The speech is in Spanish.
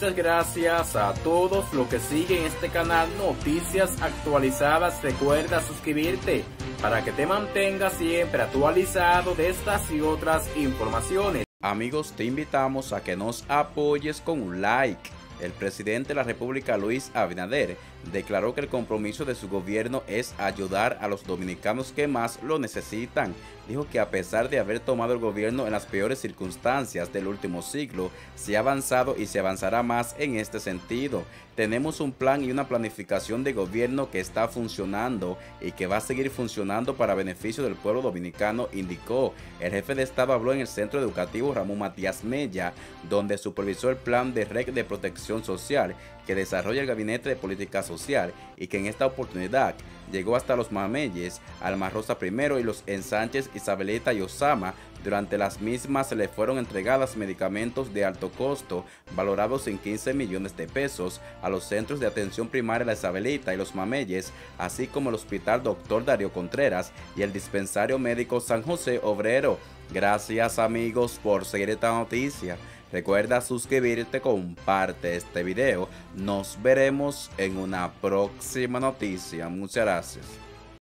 Muchas gracias a todos los que siguen este canal Noticias Actualizadas. Recuerda suscribirte para que te mantengas siempre actualizado de estas y otras informaciones. Amigos, te invitamos a que nos apoyes con un like. El presidente de la República, Luis Abinader, declaró que el compromiso de su gobierno es ayudar a los dominicanos que más lo necesitan. Dijo que a pesar de haber tomado el gobierno en las peores circunstancias del último siglo, se ha avanzado y se avanzará más en este sentido. Tenemos un plan y una planificación de gobierno que está funcionando y que va a seguir funcionando para beneficio del pueblo dominicano, indicó. El jefe de Estado habló en el Centro Educativo Ramón Matías Mella, donde supervisó el plan de red de protección social que desarrolla el Gabinete de Política Social y que en esta oportunidad llegó hasta los Mameyes, Alma Rosa I y los ensanches Isabelita y Osama. Durante las mismas se le fueron entregadas medicamentos de alto costo, valorados en 15 millones de pesos, a los centros de atención primaria La Isabelita y los Mameyes, así como el Hospital Dr. Darío Contreras y el Dispensario Médico San José Obrero. Gracias amigos por seguir esta noticia. Recuerda suscribirte, comparte este video. Nos veremos en una próxima noticia. Muchas gracias.